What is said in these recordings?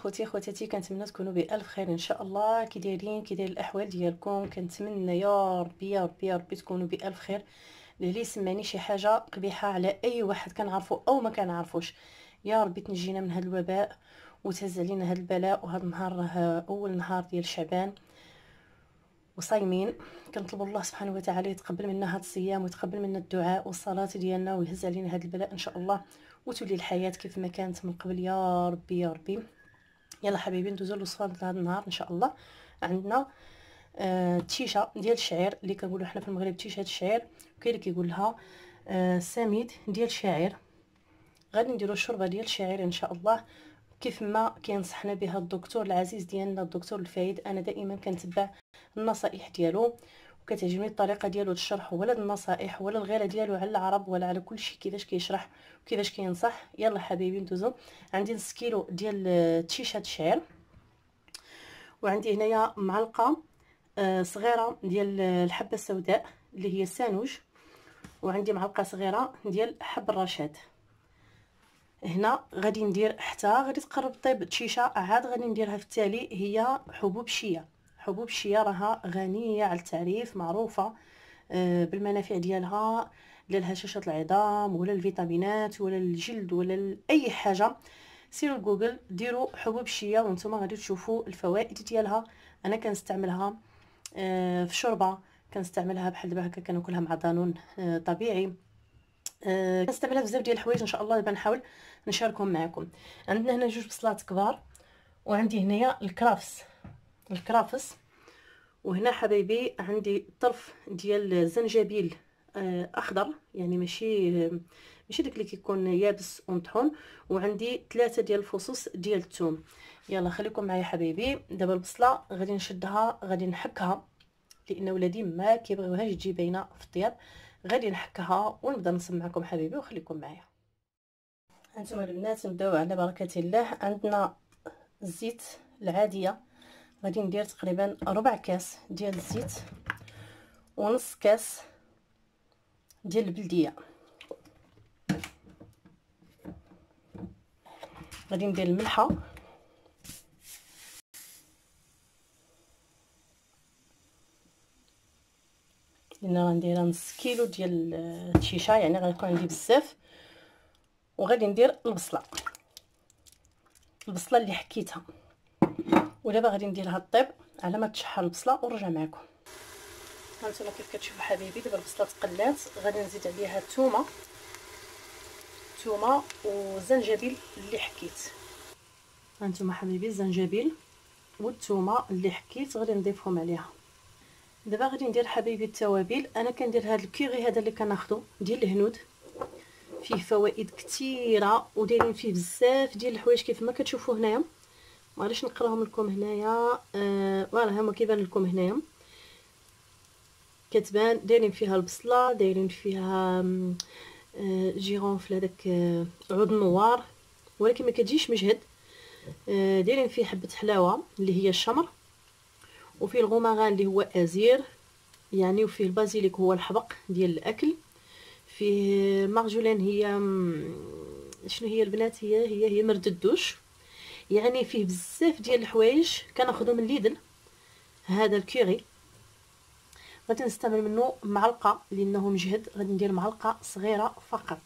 خوتي خواتاتي كنتمنى تكونوا بألف خير إن شاء الله. كي دايرين كي داير الأحوال ديالكم كنتمنى يا ربي يا ربي يا ربي تكونوا بألف خير. اللي يسمعني شي حاجة قبيحة على أي واحد كنعرفو أو ما كنعرفوش. يا ربي تنجينا من هذا الوباء وتهز علينا هذا البلاء وهذا النهار راه أول نهار ديال شعبان. وصايمين. كنطلبوا الله سبحانه وتعالى يتقبل منا هذا الصيام ويتقبل منا الدعاء والصلاة ديالنا ويهز علينا هذا البلاء إن شاء الله. وتولي الحياة كيف ما كانت من قبل. يا ربي يا ربي. يلا حبيبي ندوزو للوصفة هذا النهار إن شاء الله. عندنا آه تيشه ديال الشعير اللي كنقولوا حنا في المغرب تيشه الشعير. وكاين اللي كيقول لها آه سميد ديال الشعير. غادي نديرو الشوربة ديال الشعير إن شاء الله. كيف ما كينصحنا بها الدكتور العزيز ديالنا الدكتور الفايد أنا دائما كنتبع النصائح ديالو. وكتعجبني الطريقة ديالو الشرح ولا النصائح ولا الغيره ديالو على العرب ولا على كل شيء كيفاش كيشرح وكيفاش كينصح. يلا حبيبي ندوزو. عندي نص كيلو ديال التيشات الشعير وعندي هنايا معلقة آه، صغيرة ديال الحبة السوداء اللي هي السانوج. وعندي معلقة صغيرة ديال حب الرشاد. هنا غادي ندير حتى غادي تقرب طيب التشيشه عاد غادي نديرها في التالي هي حبوب الشيا حبوب الشيا راها غنية على التعريف معروفة آه، بالمنافع ديالها لا لهشاشه العظام ولا الفيتامينات ولا الجلد ولا أي حاجة. سيروا جوجل ديروا حبوب الشيا وأنتم غادي تشوفوا الفوائد ديالها. أنا كنستعملها آه، في شوربة كنستعملها بحال دابا هكا كناكلها مع دانون آه، طبيعي. كنستعملها بزاف ديال الحوايج إن شاء الله. دابا نحاول نشاركهم معكم. عندنا هنا جوج بصلات كبار وعندي هنايا الكرافس. الكرافس. وهنا حبايبي عندي طرف ديال الزنجبيل آه، أخضر. يعني ماشي ماشي داك اللي كيكون يابس ومطحون وعندي ثلاثة ديال الفصوص ديال الثوم يلا خليكم معايا حبايبي. دابا البصلة غادي نشدها غادي نحكها لأن ولادي ما كيبغيوهاش تجي باينة في الطياب. غادي نحكها ونبدأ نسمعكم حبايبي وخليكم معايا. هانتوما البنات نبدأو على بركة الله. عندنا الزيت العادية. غادي ندير تقريبا ربع كاس ديال الزيت ونص كاس ديال البلدية. غادي ندير الملحة. لأن غندير نص كيلو ديال الشيشه يعني غيكون عندي بزاف. وغادي ندير البصلة. البصلة اللي حكيتها. ودابا غادي نديرها الطيب على ما تشحر البصلة ونرجع معكم. هانتوما كيف كتشوفوا حبايبي دابا البصلة تقلات غادي نزيد عليها الثومه الثومه والزنجبيل اللي حكيت. هانتوما حبايبي الزنجبيل والثومه اللي حكيت غادي نضيفهم عليها. دابا غادي ندير حبايبي التوابل. أنا كندير هذا الكيغي هذا اللي كناخذو ديال الهنود. فيه فوائد كثيره ودايرين فيه بزاف ديال الحوايج كيف ما كتشوفوا هنايا. معليش نقراهم لكم هنايا. آه فوالا هما كيبان لكم هنايا. كتبان دايرين فيها البصلة دايرين فيها آه جيرونفل هذاك آه عود النوار. ولكن ما كتجيش مجهد. آه دايرين فيه حبة حلاوة اللي هي الشمر وفيه الغوماغان اللي هو أزير يعني وفيه ال basilic هو الحبق ديال الأكل. فيه ال marjolaine هي شنو هي البنات؟ هي هي هي مردقوش. يعني فيه بزاف ديال الحوايج كناخذو من ليدل. هذا الكيري. غادي نستعمل منه معلقة لأنه مجهد. غادي ندير معلقة صغيرة فقط.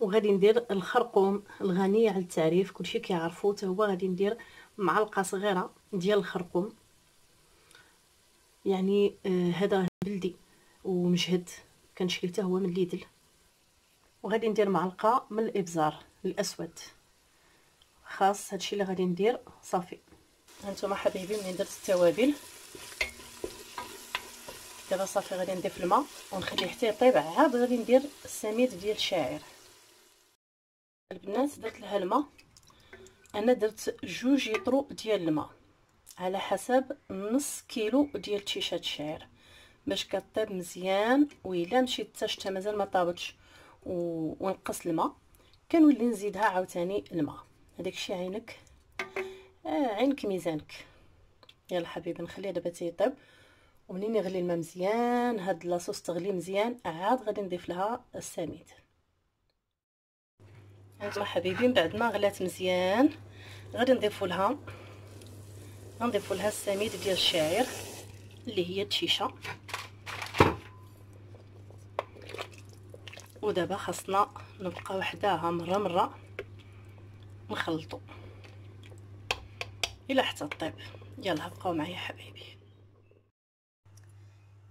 وغادي ندير الخرقوم الغني على التعريف. كلشي كيعرفو حتى هو غادي ندير معلقة صغيرة ديال الخرقوم. يعني آه هذا بلدي. ومجهد كنشري حتى هو من ليدل. وغادي ندير معلقة من الإبزار الأسود. خاص هادشي اللي غادي ندير صافي. هانتوما حبايبي ملي درت التوابل؟ دابا صافي غادي نضيف الماء ونخليه حتى يطيب. عاد غادي ندير السميد ديال الشعير البنات درت لها الماء. أنا درت جوج يطرو ديال الماء. على حسب نص كيلو ديال تيشات الشعير باش كطيب مزيان وإلا مشيت حتى شتا مازال ما طابتش ونقص الماء. كنولي نزيدها عاوتاني الماء. هذاك الشيء عينك. آه عينك ميزانك. يلا حبيبي نخليه دابا تيطيب ومنين يغلي الماء مزيان؟ هاد لاصوص تغلي مزيان. عاد غادي نضيف لها السميد. هانتوما حبيبي من بعد ما غلات مزيان غادي نضيفوا لها غنضيفوا لها السميد ديال الشعير اللي هي التشيشة. ودابا خاصنا نبقى وحداها مرة مرة نخلطوا إلى حتى طيب يلا بقاو معايا حبايبي.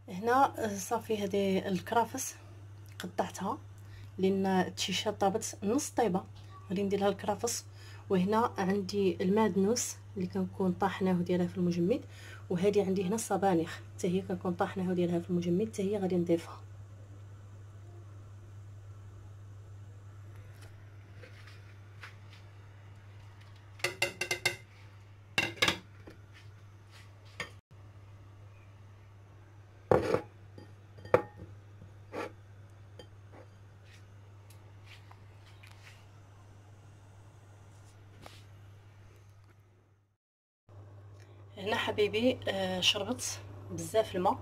هنا صافي هذه الكرافس قطعتها لأن التشيشه طابت نص طيبة. غادي ندير لها الكرافس. وهنا عندي المعدنوس اللي كنكون طاحناه ديالها في المجمد. وهذه عندي هنا الصبانخ. حتى هي كنكون طاحناه ديالها في المجمد حتى هي غادي نضيفها. هنا حبيبي آه شربت بزاف الماء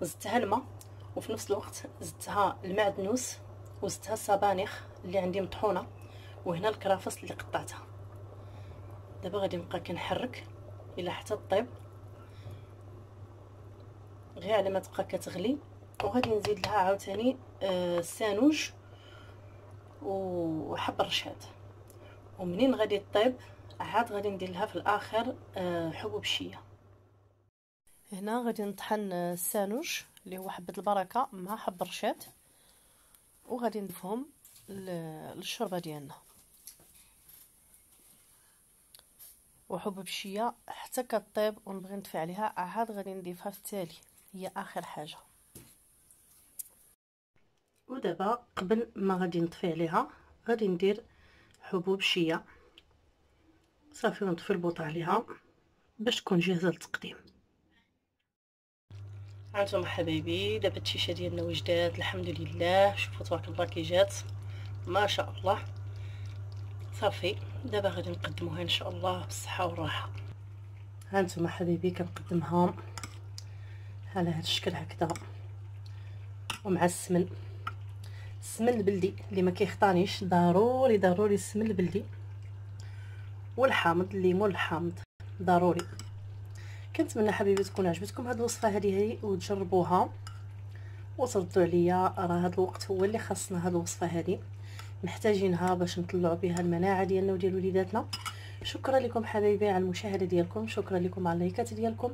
وزدتها الماء وفي نفس الوقت زدتها المعدنوس وزدتها الصبانخ اللي عندي مطحونة وهنا الكرافس اللي قطعتها. دابا غادي نبقى كنحرك إلى حتى طيب غير على ما تبقى كتغلي وغادي نزيد لها عاوتاني آه السانوج وحب الرشاد. ومنين غادي طيب عاد غادي ندير لها في الآخر آه، حبوب الشيه هنا غادي نطحن السانوج اللي هو حبة البركة مع حب الرشاد وغادي نضيفهم للشوربة ديالنا. وحبوب الشيه حتى كطيب ونبغي نطفي عليها عاد غادي نضيفها في التالي. هي آخر حاجة. ودابا قبل ما غادي نطفي عليها غادي ندير حبوب الشيه صافي ونطفي البوطة عليها باش تكون جاهزة للتقديم. هانتوما حبايبي. دابا التشيشه ديالنا وجدات الحمد لله. شوفوا تبارك الله كي جات. ما شاء الله. صافي. دابا غادي نقدموها إن شاء الله بالصحة والراحة. هانتوما حبايبي كنقدمها على هذا الشكل هكذا. ومع السمن. السمن البلدي اللي ما كيخطانيش. ضروري ضروري السمن البلدي. والحامض الليمون الحامض. ضروري. كنتمنى حبيبي تكون عجبتكم هذه الوصفة هذه وتجربوها. وتردوا عليا راه هذا الوقت هو اللي خاصنا هذه الوصفة هذه محتاجينها باش نطلعوا بها المناعه ديالنا وديال وليداتنا. شكرا لكم حبايبي على المشاهدة ديالكم شكرا لكم على اللايكات ديالكم.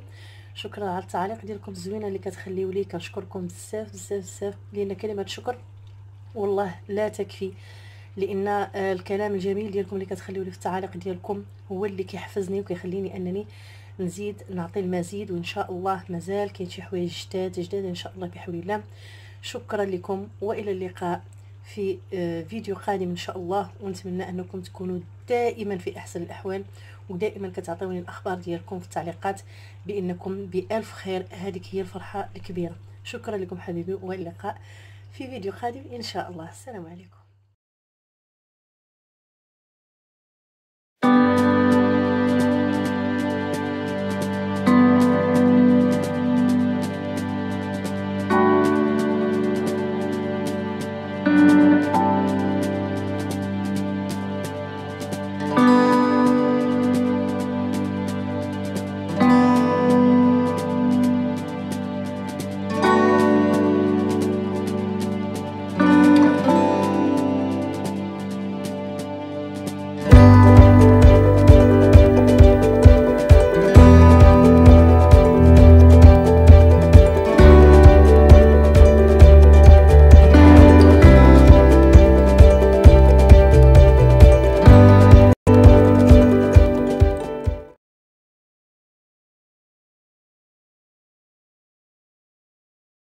شكرا على التعليق ديالكم الزوينة اللي كتخليو لي كنشكركم بزاف بزاف بزاف. لأن كلمة الشكر والله لا تكفي لأن آه، الكلام الجميل ديالكم اللي كتخليو لي في التعاليق ديالكم هو اللي كيحفزني وكيخليني أنني نزيد نعطي المزيد وإن شاء الله مازال كاين شي حوايج جداد جداد إن شاء الله بحول الله. شكرا لكم وإلى اللقاء في آه، فيديو قادم إن شاء الله. ونتمنى أنكم تكونوا دائما في أحسن الأحوال ودائما كتعطيوني الأخبار ديالكم في التعليقات بإنكم بألف خير. هذيك هي الفرحة الكبيرة. شكرا لكم حبيبي وإلى اللقاء في فيديو قادم إن شاء الله. السلام عليكم.